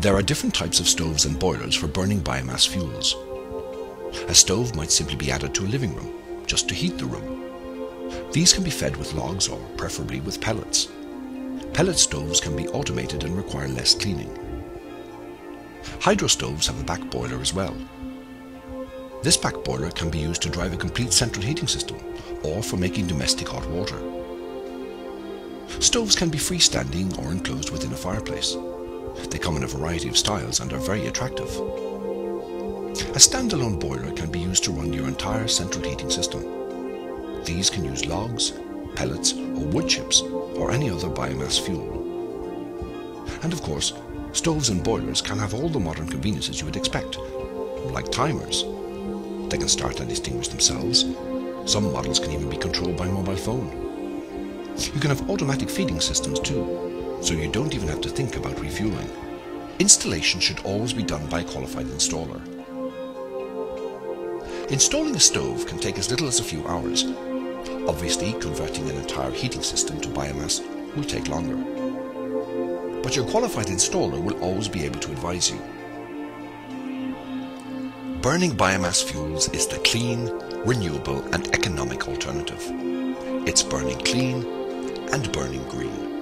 There are different types of stoves and boilers for burning biomass fuels. A stove might simply be added to a living room, just to heat the room. These can be fed with logs or preferably with pellets. Pellet stoves can be automated and require less cleaning. Hydro stoves have a back boiler as well. This back boiler can be used to drive a complete central heating system or for making domestic hot water. Stoves can be freestanding or enclosed within a fireplace. They come in a variety of styles and are very attractive. A standalone boiler can be used to run your entire central heating system. These can use logs, pellets or wood chips or any other biomass fuel. And of course, stoves and boilers can have all the modern conveniences you would expect, like timers. They can start and extinguish themselves. Some models can even be controlled by mobile phone. You can have automatic feeding systems too, so you don't even have to think about refueling. Installation should always be done by a qualified installer. Installing a stove can take as little as a few hours. Obviously, converting an entire heating system to biomass will take longer. But your qualified installer will always be able to advise you. Burning biomass fuels is the clean, renewable and economic alternative. It's burning clean and burning green.